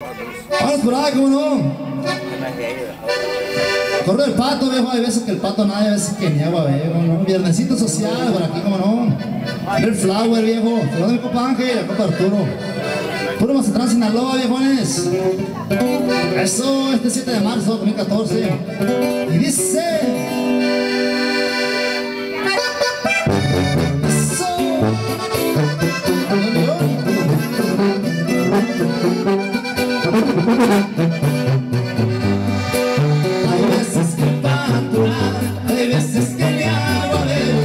Vamos por ahí, ¿cómo no? Corre el pato, viejo. Hay veces que el pato nadie, hay veces que ni agua, viejo, ¿no? Viernesito social, por aquí, ¿cómo no? El flower, viejo. Saludos mi compa Ángel, compa Arturo. Puro Mazatlán, Sinaloa, viejones. Eso, este 7 de marzo 2014. Y dice... Hay veces que pato, hay veces que le hago ver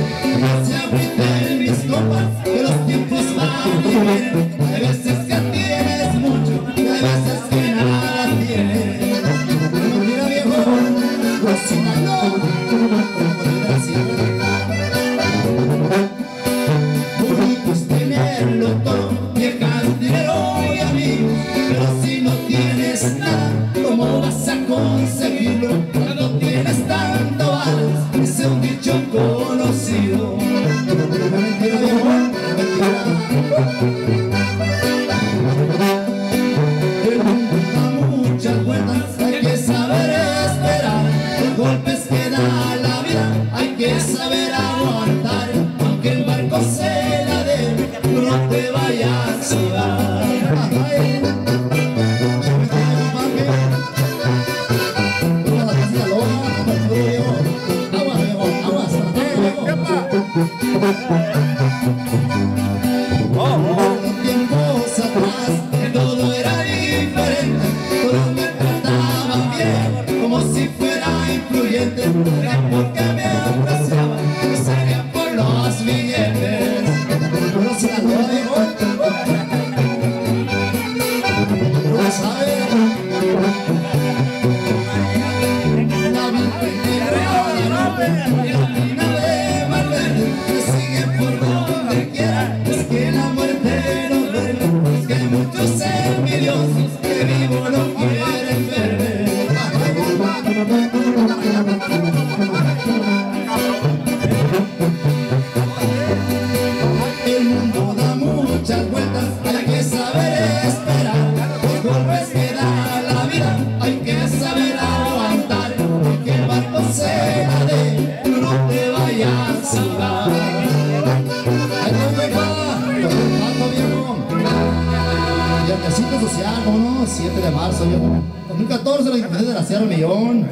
Se agüiten mis copas, que los tiempos van y vienen Hay veces que tienes mucho, y hay veces que nada tienes. Mira viejo, cocínalo, golpes que da la vida, hay que saber aguantar Aunque el barco se la dé, no te vayas a Aguas, si la lo Viernesito social, ¿cómo no? 7 de marzo, viejo. 2014, la independencia de la Sierra Millón.